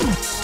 Peace.